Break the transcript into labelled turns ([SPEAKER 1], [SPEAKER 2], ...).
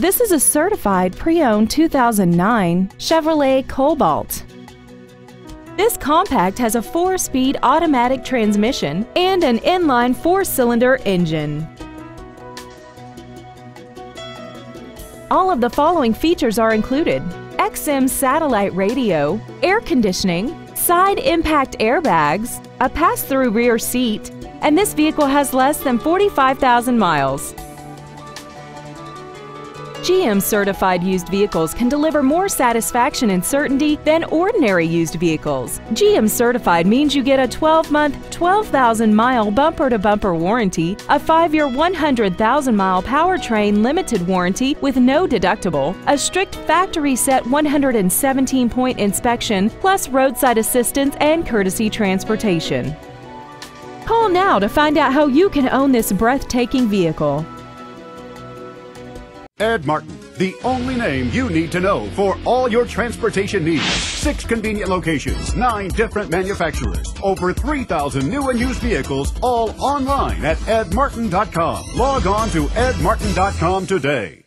[SPEAKER 1] This is a certified pre-owned 2009 Chevrolet Cobalt. This compact has a four-speed automatic transmission and an inline four-cylinder engine. All of the following features are included. XM satellite radio, air conditioning, side impact airbags, a pass-through rear seat, and this vehicle has less than 45,000 miles. GM certified used vehicles can deliver more satisfaction and certainty than ordinary used vehicles. GM certified means you get a 12 month, 12,000 mile bumper to bumper warranty, a 5 year, 100,000 mile powertrain limited warranty with no deductible, a strict factory set 117 point inspection, plus roadside assistance and courtesy transportation. Call now to find out how you can own this breathtaking vehicle.
[SPEAKER 2] Ed Martin, the only name you need to know for all your transportation needs. Six convenient locations, nine different manufacturers, over 3,000 new and used vehicles, all online at edmartin.com. Log on to edmartin.com today.